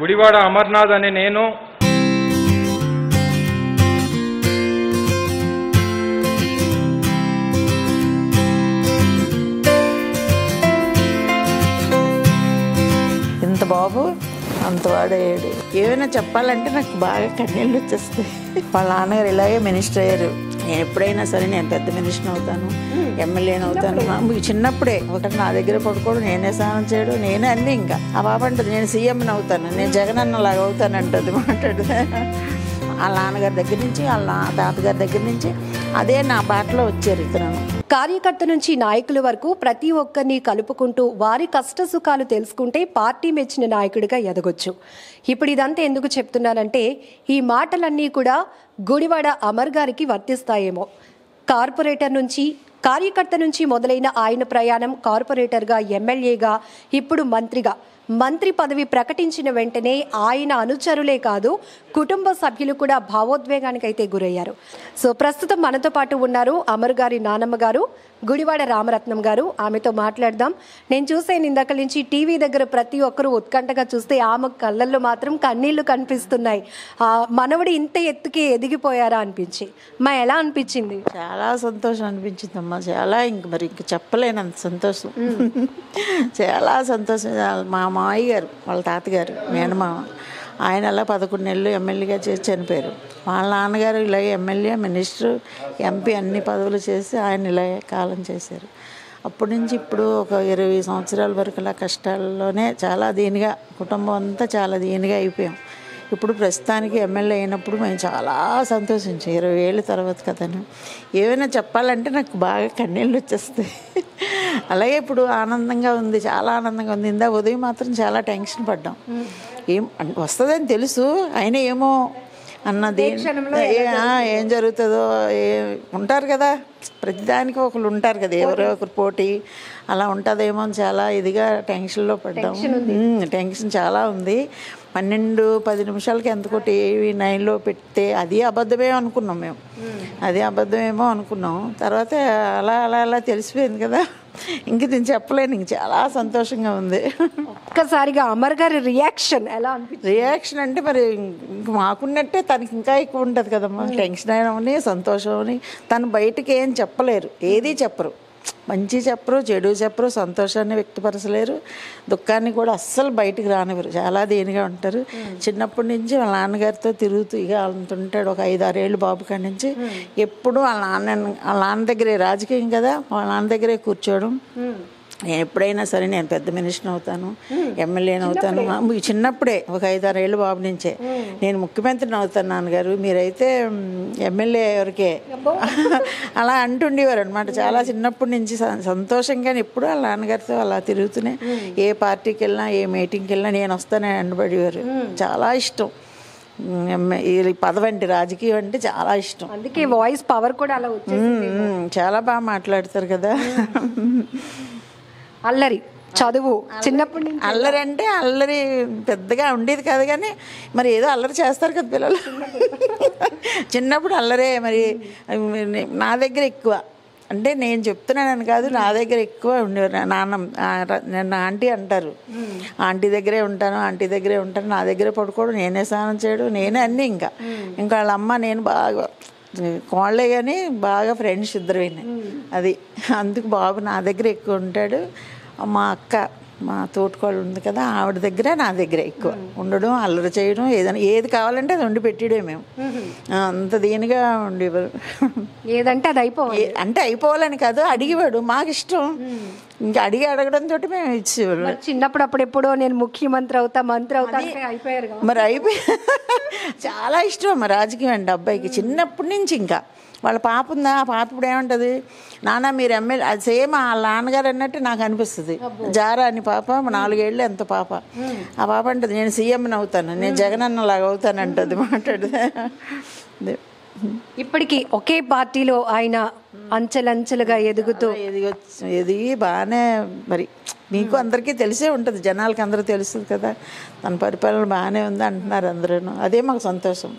గుడివాడ అమర్నాథ్ అనే నేను ఇంత బాబు అంత వాడయ్యాడు. ఏమైనా చెప్పాలంటే నాకు బాగా కన్నీళ్ళు వచ్చేస్తాయి. వాళ్ళ నాన్నగారు ఇలాగే మినిస్టర్ అయ్యారు. నేను ఎప్పుడైనా సరే నేను పెద్ద మినిస్టర్ అవుతాను ఎమ్మెల్యేని అవుతాను. చిన్నప్పుడే. ఒకటి నా దగ్గర పడుకోవడం నేనే స్నానం చేయడం నేనే అన్నీ ఇంకా. ఆ బాబు అంటది నేను సీఎంని అవుతాను నేను జగన్ అన్నలాగా అవుతాను అంటది. మాట్లాడు వాళ్ళ నాన్నగారి దగ్గర నుంచి వాళ్ళ తాతగారి దగ్గర నుంచి అదే నా బాటలో వచ్చారు ఇతను. కార్యకర్త నుంచి నాయకుల వరకు ప్రతి ఒక్కరిని కలుపుకుంటూ వారి కష్ట సుఖాలు తెలుసుకుంటే పార్టీ మెచ్చిన నాయకుడిగా ఎదగొచ్చు. ఇప్పుడు ఇదంతా ఎందుకు చెప్తున్నానంటే ఈ మాటలన్నీ కూడా గుడివాడ అమర్ గారికి వర్తిస్తాయేమో. కార్పొరేటర్ నుంచి కార్యకర్త నుంచి మొదలైన ఆయన ప్రయాణం కార్పొరేటర్గా ఎమ్మెల్యేగా ఇప్పుడు మంత్రిగా మంత్రి పదవి ప్రకటించిన వెంటనే ఆయన అనుచరులే కాదు కుటుంబ సభ్యులు కూడా భావోద్వేగానికి అయితే గురయ్యారు. సో ప్రస్తుతం మనతో పాటు ఉన్నారు అమర్ గారి నానమ్మ గారు. గుడివాడ రామరత్నం గారు ఆమెతో మాట్లాడదాం. నేను చూసాను ఇందాక నుంచి టీవీ దగ్గర ప్రతి ఒక్కరూ ఉత్కంఠగా చూస్తే ఆమె కళ్ళల్లో మాత్రం కన్నీళ్ళు కనిపిస్తున్నాయి. మనవడు ఇంత ఎత్తుకి ఎదిగిపోయారా అనిపించి. మా ఎలా అనిపించింది? చాలా సంతోషం అనిపించిందమ్మా. చాలా ఇంక మరి ఇంక చెప్పలేనంత సంతోషం. చాలా సంతోషం. మా మామయ్య గారు వాళ్ళ తాతగారు మేనమామ. ఆయన అలా పదకొండు నెలలు ఎమ్మెల్యేగా చేసి చనిపోయారు. వాళ్ళ నాన్నగారు ఇలాగే ఎమ్మెల్యే మినిస్టర్ ఎంపీ అన్ని పదవులు చేసి ఆయన ఇలాగే కాలం చేశారు. అప్పటి నుంచి ఇప్పుడు ఒక ఇరవై సంవత్సరాల వరకు అలా కష్టాల్లోనే చాలా దీనిగా కుటుంబం అంతా చాలా దీనిగా అయిపోయాం. ఇప్పుడు ప్రస్తుతానికి ఎమ్మెల్యే అయినప్పుడు మేము చాలా సంతోషించాం. ఇరవై ఏళ్ళ తర్వాత కదను? ఏమైనా చెప్పాలంటే నాకు బాగా కన్నీళ్ళు వచ్చేస్తాయి. అలాగే ఇప్పుడు ఆనందంగా ఉంది చాలా ఆనందంగా ఉంది. ఇందా ఉదయం మాత్రం చాలా టెన్షన్ పడ్డాం. ఏం వస్తుందని తెలుసు అయినా ఏమో అన్నది. ఏ- జరుగుతుందో ఏ ఉంటారు కదా ప్రతిదానికి ఒకరు ఉంటారు కదా ఎవరో ఒకరు పోటీ అలా ఉంటుందేమో అని చాలా ఇదిగా టెన్షన్లో పడ్డాం. టెన్షన్ చాలా ఉంది. పన్నెండు పది నిమిషాలకి ఎంతకో టీవీ నైన్లో పెడితే అది అబద్ధమే అనుకున్నాం మేము. అది అబద్ధమేమో అనుకున్నాం. తర్వాత అలా అలా అలా తెలిసిపోయింది కదా. ఇంక నేను చెప్పలేను ఇంక చాలా సంతోషంగా ఉంది. ఒక్కసారిగా అమర్ గారి రియాక్షన్ ఎలా రియాక్షన్ అంటే మరి ఇంక మాకున్నట్టే తనకి ఇంకా ఎక్కువ ఉంటుంది కదమ్మా. టెన్షన్ అయినవని సంతోషం అని తను బయటికి ఏం చెప్పలేరు. ఏది చెప్పరు. మంచి చెప్పరు చెడు చెప్పరు సంతోషాన్ని వ్యక్తపరచలేరు. దుఃఖాన్ని కూడా అస్సలు బయటికి రానివ్వరు. చాలా దేనిగా ఉంటారు. చిన్నప్పటి నుంచి వాళ్ళ నాన్నగారితో తిరుగుతూ ఇక అంటుంటాడు ఒక ఐదు ఆరేళ్ళు బాబు కాడి నుంచి. ఎప్పుడు వాళ్ళ నాన్న వాళ్ళ నాన్న దగ్గరే రాజకీయం కదా వాళ్ళ నాన్న దగ్గరే కూర్చోవడం. నేను ఎప్పుడైనా సరే నేను పెద్ద మినిస్టర్ అవుతాను ఎమ్మెల్యేని అవుతాను. చిన్నప్పుడే ఒక ఐదారు ఏళ్ళు బాబు నుంచే. నేను ముఖ్యమంత్రిని అవుతాను నాన్నగారు. మీరైతే ఎమ్మెల్యే ఎవరికే? అలా అంటుండేవారు అనమాట చాలా చిన్నప్పటి నుంచి సంతోషంగా ఎప్పుడు వాళ్ళ నాన్నగారితో అలా తిరుగుతూనే ఏ పార్టీకి వెళ్ళినా ఏ మీటింగ్కి వెళ్ళినా నేను వస్తానని అనబడేవారు చాలా ఇష్టం. ఈ పదవి అంటే రాజకీయం అంటే చాలా ఇష్టం. అందుకే వాయిస్ పవర్ కూడా అలా చాలా బాగా మాట్లాడతారు కదా. అల్లరి చదువు చిన్నప్పటి నుంచి అల్లరి అంటే అల్లరి పెద్దగా ఉండేది కాదు కానీ మరి ఏదో అల్లరి చేస్తారు కదా పిల్లలు. చిన్నప్పుడు అల్లరే మరి నా దగ్గర ఎక్కువ. అంటే నేను చెప్తున్నానని కాదు నా దగ్గర ఎక్కువ ఉండేవారు. నాన్న నన్ను ఆంటీ అంటారు. ఆంటీ దగ్గరే ఉంటాను ఆంటీ దగ్గరే ఉంటాను నా దగ్గరే పడుకోవడం నేనే స్నానం చేయడం నేనే అన్నీ ఇంకా. ఇంకా వాళ్ళ అమ్మ నేను బాగా కోళ్ళే కానీ బాగా ఫ్రెండ్స్ ఇద్దరు అది అందుకు బాబు నా దగ్గర ఎక్కువ ఉంటాడు. మా అక్క మా తోటికోళ్ళు ఉంది కదా ఆవిడ దగ్గర నా దగ్గర ఎక్కువ. ఉండడం అల్లరి చేయడం ఏదైనా ఏది కావాలంటే అది వండి పెట్టిడే మేము. అంత దీనిగా ఉండేవారు. ఏదంటే అది అయిపోవాలి. అంటే అయిపోవాలని కాదు అడిగేవాడు. మాకు ఇష్టం. ఇంకా అడిగి అడగడం తోటి మేము ఇచ్చేవాళ్ళు. చిన్నప్పుడు అప్పుడు ఎప్పుడో నేను ముఖ్యమంత్రి అవుతా మంత్రి అవుతా అయిపోయారు. మరి అయిపోయి చాలా ఇష్టం. మా రాజకీయం అండి అబ్బాయికి. చిన్నప్పటి నుంచి ఇంకా. వాళ్ళ పాప ఉందా? ఆ పాప ఇప్పుడు ఏమంటది? నాన్న మీరు ఎమ్మెల్యే అది సేమ్ వాళ్ళ నాన్నగారు అన్నట్టు నాకు అనిపిస్తుంది. జారా అని పాప నాలుగేళ్ళు ఎంత పాప. ఆ పాప అంటది నేను సీఎంని అవుతాను నేను జగనన్న లాగా అవుతాను అంటది మాట్లాడు ఇప్పటికీ ఒకే పార్టీలో ఆయన అంచెలంచెలుగా ఎదుగుతూ ఎదిగి ఎదిగి బాగానే మరి మీకు అందరికీ తెలిసే ఉంటుంది జనాలకి అందరూ తెలుస్తుంది కదా. తన పరిపాలన బాగానే ఉంది అంటున్నారు అందరూ అదే మాకు సంతోషం.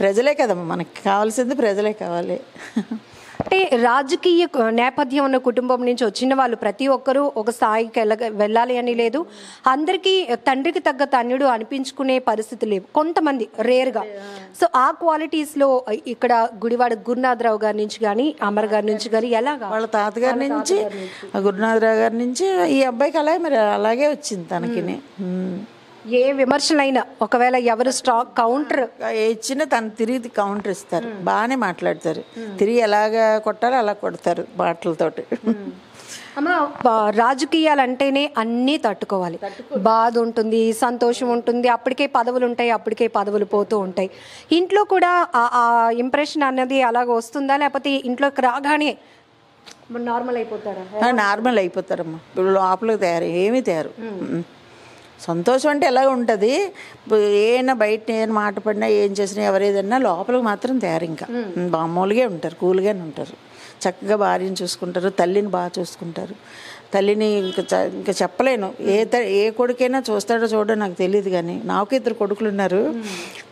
ప్రజలే కదమ్మా మనకి కావాల్సింది ప్రజలే కావాలి. అంటే రాజకీయ నేపథ్యం ఉన్న కుటుంబం నుంచి వచ్చిన వాళ్ళు ప్రతి ఒక్కరూ ఒక స్థాయికి వెళ్ళ వెళ్ళాలి అని లేదు. అందరికీ తండ్రికి తగ్గ తన్నుడు అనిపించుకునే పరిస్థితి లేవు. కొంతమంది రేర్గా. సో ఆ క్వాలిటీస్లో ఇక్కడ గుడివాడ గురునాథరావు గారి నుంచి కానీ అమర్ గారి నుంచి కానీ ఎలాగా? వాళ్ళ తాతగారి నుంచి గురునాథరావు గారి నుంచి ఈ అబ్బాయికి అలాగే మరి అలాగే వచ్చింది తనకిని. ఉమ్. ఏ విమర్శలైనా ఒకవేళ ఎవరు స్టాక్ కౌంటర్ ఇచ్చినా తను తిరిగి కౌంటర్ ఇస్తారు. బాగానే మాట్లాడతారు. తిరిగి ఎలాగ కొట్టాలో అలా కొడతారు మాటలతోటి. అమ్మ రాజకీయాలు అంటేనే అన్నీ తట్టుకోవాలి. బాధ ఉంటుంది సంతోషం ఉంటుంది అప్పటికే పదవులు ఉంటాయి అప్పటికే పదవులు పోతూ ఉంటాయి. ఇంట్లో కూడా ఆ- ఇంప్రెషన్ అన్నది అలాగ వస్తుందా? లేకపోతే ఇంట్లోకి రాగానే నార్మల్ అయిపోతారా? నార్మల్ అయిపోతారమ్మా. ఇప్పుడు లోపలికి తయారు ఏమీ తయారు. ఉమ్. సంతోషం అంటే ఎలా ఉంటుంది? ఏమైనా బయట ఏం మాట పడినా ఏం చేసినా ఎవరేదన్నా లోపలికి మాత్రం తయారు ఇంకా. మామూలుగా ఉంటారు కూల్గానే ఉంటారు. చక్కగా భార్యను చూసుకుంటారు తల్లిని బాగా చూసుకుంటారు. తల్లిని ఇంకా చెప్పలేను. ఏ త ఏ కొడుకైనా చూస్తాడో చూడో నాకు తెలియదు కానీ నాకు ఇద్దరు కొడుకులు ఉన్నారు.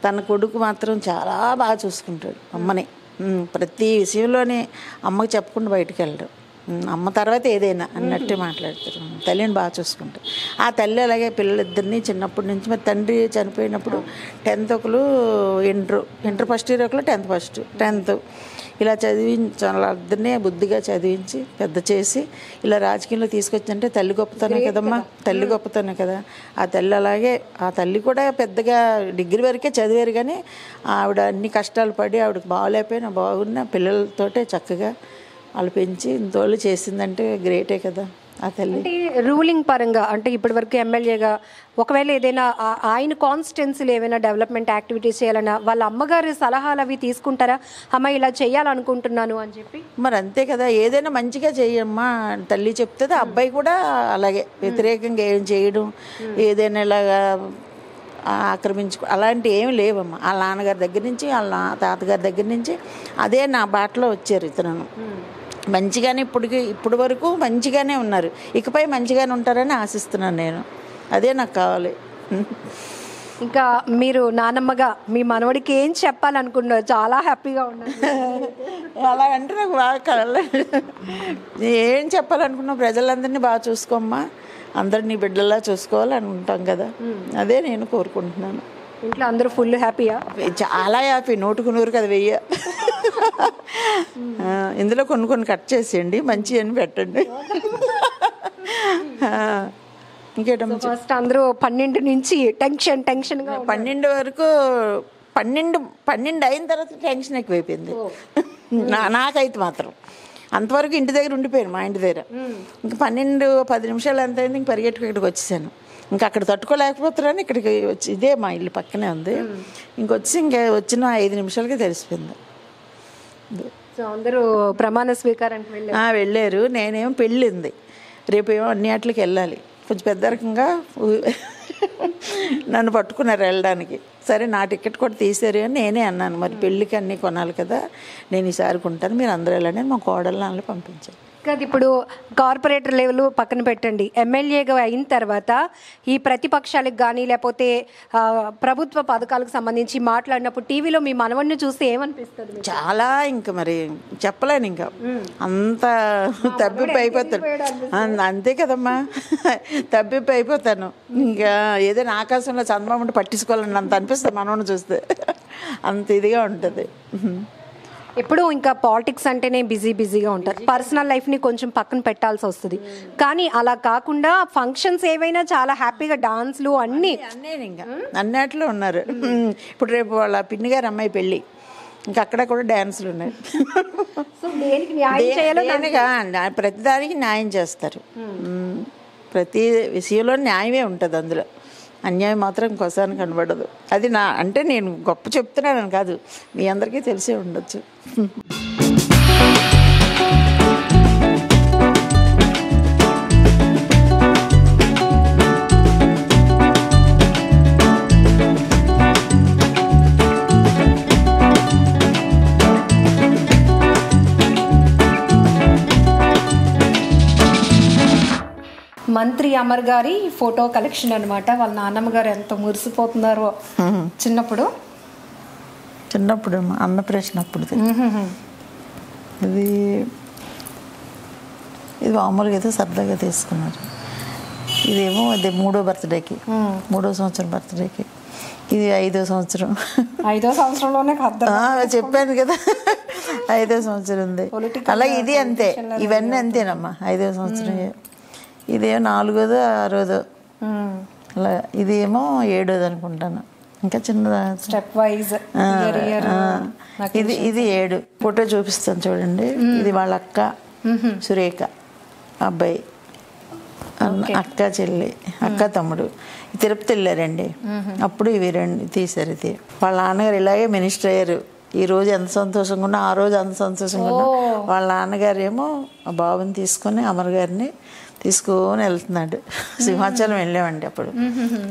తన కొడుకు మాత్రం చాలా బాగా చూసుకుంటాడు అమ్మని. ప్రతి విషయంలోనే అమ్మకి చెప్పకుండా బయటికి వెళ్ళడం. అమ్మ తర్వాత ఏదైనా అన్నట్టే మాట్లాడతారు. తల్లిని బాగా చూసుకుంటారు. ఆ తల్లి అలాగే పిల్లలిద్దరిని చిన్నప్పటి నుంచి మరి తండ్రి చనిపోయినప్పుడు టెన్త్ ఒకరు ఇంటర్ ఇంటర్ ఫస్ట్ ఇయర్ ఒకరు టెన్త్ ఫస్ట్ టెన్త్. ఇలా చదివించి వాళ్ళిద్దరినే బుద్ధిగా చదివించి పెద్ద చేసి ఇలా రాజకీయంలో తీసుకొచ్చిందంటే తల్లి గొప్పతనం కదమ్మా. తల్లి గొప్పతనం కదా. ఆ తల్లి అలాగే ఆ తల్లి కూడా పెద్దగా డిగ్రీ వరకే చదివారు కానీ ఆవిడ అన్ని కష్టాలు పడి ఆవిడకి బాగలేకపోయినా బాగున్న పిల్లలతోటే చక్కగా వాళ్ళు పెంచి ఇంతోళ్ళు చేసిందంటే గ్రేటే కదా ఆ తల్లి. రూలింగ్ పరంగా అంటే ఇప్పటి వరకు ఎమ్మెల్యేగా ఒకవేళ ఏదైనా ఆయన కాన్స్టిట్యున్సీలు ఏమైనా డెవలప్మెంట్ యాక్టివిటీస్ చేయాలన్నా వాళ్ళ అమ్మగారి సలహాలు అవి తీసుకుంటారా? అమ్మ ఇలా చేయాలనుకుంటున్నాను అని చెప్పి? మరి అంతే కదా ఏదైనా మంచిగా చెయ్యమ్మా తల్లి చెప్తుంది అబ్బాయి కూడా అలాగే వ్యతిరేకంగా ఏం చేయడం ఏదైనా ఇలాగా ఆక్రమించుకో అలాంటి ఏమి లేవమ్మా. వాళ్ళ నాన్నగారి దగ్గర నుంచి వాళ్ళ తాతగారి దగ్గర నుంచి అదే నా బాటలో వచ్చారు ఇతను. మంచిగానే ఇప్పటికి ఇప్పుడు వరకు మంచిగానే ఉన్నారు. ఇకపై మంచిగానే ఉంటారని ఆశిస్తున్నాను నేను. అదే నాకు కావాలి. ఇంకా మీరు నానమ్మగా మీ మనవడికి ఏం చెప్పాలనుకుంటున్నారు చాలా హ్యాపీగా ఉన్నారు. అలా అంటే నాకు బాగా కళ ఏం చెప్పాలనుకున్నా ప్రజలందరినీ బాగా చూసుకోమ్మా. అందరినీ బిడ్డల్లా చూసుకోవాలని ఉంటాం కదా అదే నేను కోరుకుంటున్నాను. ఇంట్లో అందరూ ఫుల్ హ్యాపీయా? చాలా హ్యాపీ. నూటుకు నూరు కదా వెయ్యి. ఇందులో కొన్ని కొన్ని కట్ చేసేయండి. మంచి అని పెట్టండి. ఆ, ఇంకేటమ్మా ఫస్ట్ అందరూ పన్నెండు నుంచి టెన్షన్ టెన్షన్ పన్నెండు వరకు పన్నెండు పన్నెండు అయిన తర్వాత టెన్షన్ ఎక్కువైపోయింది. నా నాకైతే మాత్రం. అంతవరకు ఇంటి దగ్గర ఉండిపోయాను మా ఇంటి దగ్గర. ఇంకా పన్నెండు పది నిమిషాలు ఎంత అయింది ఇంక పరిగెట్టుకు ఇక్కడికి వచ్చేసాను. ఇంకా అక్కడ తట్టుకోలేకపోతున్నాను ఇక్కడికి వచ్చి ఇదే మా ఇల్లు పక్కనే ఉంది. ఇంకొచ్చి ఇంకా వచ్చిన ఐదు నిమిషాలకే తెలిసిపోయింది. సో అందరూ ప్రమాణ స్వీకారానికి వెళ్ళారు. వెళ్ళారు. నేనేమో పెళ్ళింది. రేపు ఏమో అన్ని ఆటలకి వెళ్ళాలి. కొంచెం పెద్ద రకంగా నన్ను పట్టుకున్నారు వెళ్ళడానికి. సరే నా టికెట్ కూడా తీసారు అని నేనే అన్నాను. మరి పెళ్ళికి అన్నీ కొనాలి కదా. నేను ఈసారి కొంటాను. మీరు అందరూ వెళ్ళండి మా కోడలు నాన్న పంపించాను కాదు ఇప్పుడు కార్పొరేటర్ లెవెల్ పక్కన పెట్టండి. ఎమ్మెల్యేగా అయిన తర్వాత ఈ ప్రతిపక్షాలకు కానీ లేకపోతే ప్రభుత్వ పథకాలకు సంబంధించి మాట్లాడినప్పుడు టీవీలో మీ మనవడిని చూస్తే ఏమనిపిస్తుంది? చాలా ఇంకా మరి చెప్పలేను ఇంకా. అంత తబ్బిప్పి అయిపోతాను అన్- అంతే కదమ్మా. తబ్బిప్పి అయిపోతాను. ఇంకా ఏదైనా ఆకాశంలో ఉంటే పట్టించుకోవాలని అంత అనిపిస్తుంది మనోని చూస్తే. అంత ఇదిగా ఉంటుంది. ఎప్పుడు ఇంకా పాలిటిక్స్ అంటేనే బిజీ బిజీగా ఉంటారు. పర్సనల్ లైఫ్ని కొంచెం పక్కన పెట్టాల్సి వస్తుంది. కానీ అలా కాకుండా ఫంక్షన్స్ ఏవైనా చాలా హ్యాపీగా డాన్స్లు అన్నీ అన్నీ ఇంకా. అన్నట్లు ఉన్నారు. ఇప్పుడు రేపు వాళ్ళ పిన్ని గారు అమ్మాయి పెళ్ళి. ఇంకా అక్కడ కూడా డ్యాన్సులు ఉన్నాయి. ప్రతిదానికి న్యాయం చేస్తారు. మ్మ్. ప్రతి విషయంలో న్యాయమే ఉంటుంది అందులో. అన్యాయం మాత్రం ఇంకోసారి కనబడదు. అది నా అంటే నేను గొప్ప చెప్తున్నానని కాదు. మీ అందరికీ తెలిసే ఉండొచ్చు. మంత్రి అమర్ గారి ఫోటో కలెక్షన్ అన్నమాట. వాళ్ళ నాన్నమ్మ గారు ఎంత మురిసిపోతున్నారో చిన్నప్పుడు. చిన్నప్పుడు అన్నప్రేషన్ అప్పుడు ఇది ఇది మామూలుగా అయితే సరదాగా తీసుకున్నారు. ఇదేమో ఇది మూడో బర్త్డేకి మూడో సంవత్సరం బర్త్డేకి. ఇది ఐదో సంవత్సరం. ఐదో సంవత్సరంలోనే చెప్పాను కదా. ఐదో సంవత్సరం ఉంది. అలా ఇది అంతే. ఇవన్నీ అంతేనమ్మా. ఐదో సంవత్సరం ఇదేమో నాలుగోదో ఆరోదో. అలా ఇదేమో ఏడోది అనుకుంటాను. ఇంకా చిన్నదా? Stepwise. ఇది ఇది ఏడు. ఫోటో చూపిస్తాను చూడండి. ఇది వాళ్ళ అక్క. సురేఖ. అబ్బాయి. అన్న అక్క చెల్లి. అక్క తమ్ముడు. తిరుపతి వెళ్ళారండి. అప్పుడు ఇవి రెండు తీశారు ఇది. వాళ్ళ నాన్నగారు ఇలాగే మినిస్టర్ అయ్యారు. ఈ రోజు ఎంత సంతోషంగా ఉన్నా ఆ రోజు అంత సంతోషంగా ఉన్నా వాళ్ళ నాన్నగారు ఏమో ఆ బాబుని తీసుకొని అమర్ గారిని తీసుకొని వెళ్తున్నాడు. సింహాచలం వెళ్ళామండి అప్పుడు.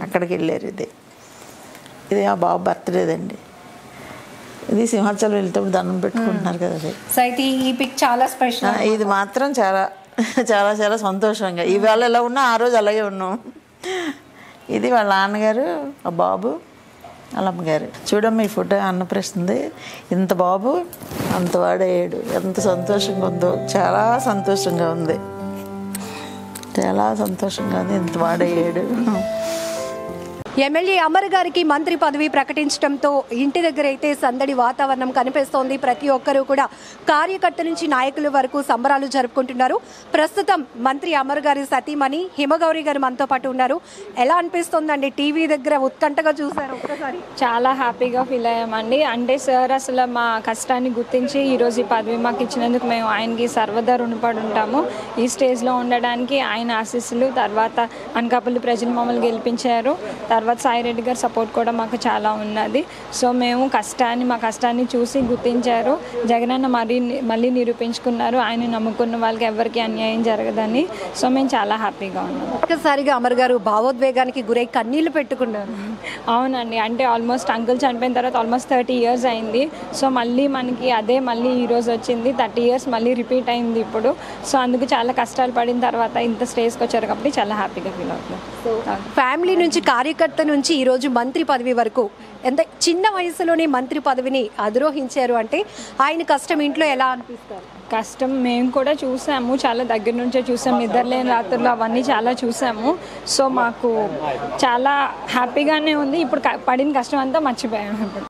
అక్కడికి వెళ్ళారు ఇది. ఇది ఆ బాబు బర్త్డేదండి ఇది సింహాచలం వెళ్తేప్పుడు దండం పెట్టుకుంటున్నారు కదా అది. సో అయితే ఈ పిక్ చాలా స్పెషల్ ఇది మాత్రం చాలా చాలా చాలా సంతోషంగా. ఇవాళ ఎలా ఉన్నా ఆ రోజు అలాగే ఉన్నాం. ఇది వాళ్ళ నాన్నగారు ఆ బాబు వాళ్ళ అమ్మగారు చూడమ్మ ఈ ఫోటో అన్నప్రస్తుంది ఇంత బాబు అంత వాడయ్యాడు ఎంత సంతోషంగా ఉందో. చాలా సంతోషంగా ఉంది. చాలా సంతోషంగా ఉంది. ఇంత వాడయ్యాడు. ఎమ్మెల్యే అమర్ గారికి మంత్రి పదవి ప్రకటించడంతో ఇంటి దగ్గర అయితే సందడి వాతావరణం కనిపిస్తోంది. ప్రతి ఒక్కరూ కూడా కార్యకర్త నుంచి నాయకుల వరకు సంబరాలు జరుపుకుంటున్నారు. ప్రస్తుతం మంత్రి అమర్ గారి సతీమణి హిమగౌరి గారు మనతో పాటు ఉన్నారు. ఎలా అనిపిస్తోందండి? టీవీ దగ్గర ఉత్కంఠగా చూసారు ఒక్కసారి. చాలా హ్యాపీగా ఫీల్ అయ్యామండి. అంటే సార్ అసలు మా కష్టాన్ని గుర్తించి ఈరోజు ఈ పదవి మాకు ఇచ్చినందుకు మేము ఆయనకి సర్వదా రుణపడి ఉంటాము ఈ స్టేజ్లో ఉండడానికి ఆయన ఆశీస్సులు తర్వాత అనకాపల్లి ప్రజలు మమ్మల్ని గెలిపించారు. తర్వాత సాయిరెడ్డి గారి సపోర్ట్ కూడా మాకు చాలా ఉన్నది. సో మేము కష్టాన్ని మా కష్టాన్ని చూసి గుర్తించారు. జగనన్న మరీ మళ్ళీ నిరూపించుకున్నారు. ఆయన నమ్ముకున్న వాళ్ళకి ఎవరికి అన్యాయం జరగదని. సో మేము చాలా హ్యాపీగా ఉన్నాం. ఒక్కసారిగా అమర్ గారు భావోద్వేగానికి గురై కన్నీళ్ళు పెట్టుకున్నారు. అవునండి. అంటే ఆల్మోస్ట్ అంకుల్ చనిపోయిన తర్వాత ఆల్మోస్ట్ థర్టీ ఇయర్స్ అయింది. సో మళ్ళీ మనకి అదే మళ్ళీ ఈ రోజు వచ్చింది. థర్టీ ఇయర్స్ మళ్ళీ రిపీట్ అయింది ఇప్పుడు. సో అందుకు చాలా కష్టాలు పడిన తర్వాత ఇంత స్టేజ్కి వచ్చారు కాబట్టి చాలా హ్యాపీగా ఫీల్ అవుతున్నాం. ఫ్యామిలీ నుంచి కార్యకర్త నుంచి ఈరోజు మంత్రి పదవి వరకు ఎంత చిన్న వయసులోనే మంత్రి పదవిని అధిరోహించారు అంటే ఆయన కష్టం ఇంట్లో ఎలా అనిపిస్తారు? కష్టం మేము కూడా చూసాము. చాలా దగ్గర నుంచే చూసాము నిద్రలేని రాత్రులు అవన్నీ చాలా చూసాము. సో మాకు చాలా హ్యాపీగానే ఉంది. ఇప్పుడు పడిన కష్టం అంతా మర్చిపోయాము ఇప్పుడు